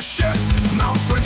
the shit, mouth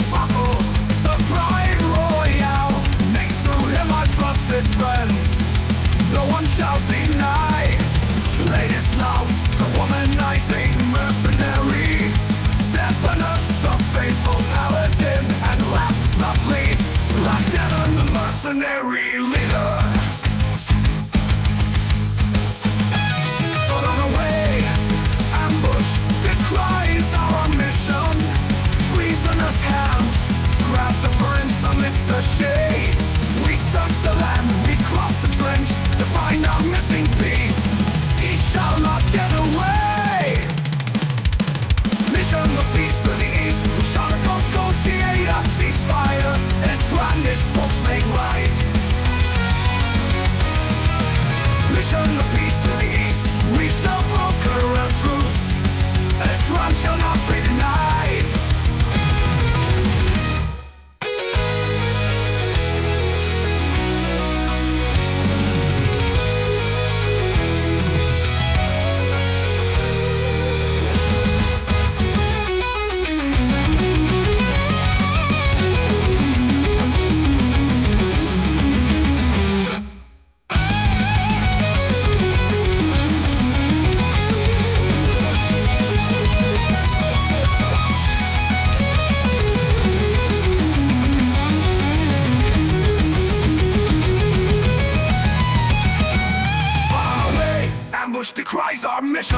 ambush decries our mission.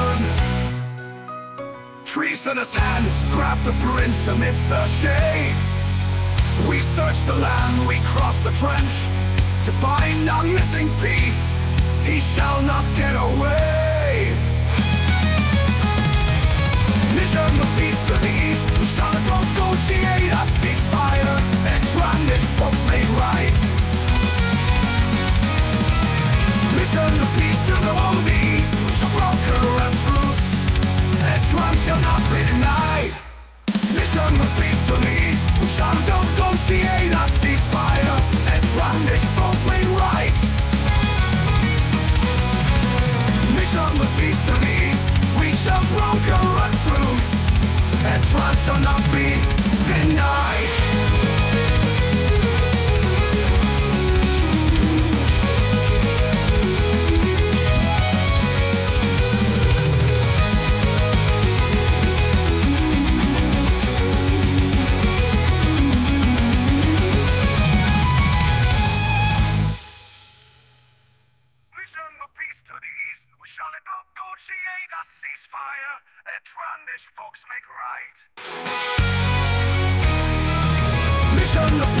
Treasonous hands grab the prince amidst the shade. We search the land, we cross the trench To find our missing peace. He shall not get away. negotiate a ceasefire and run folks make right. Mission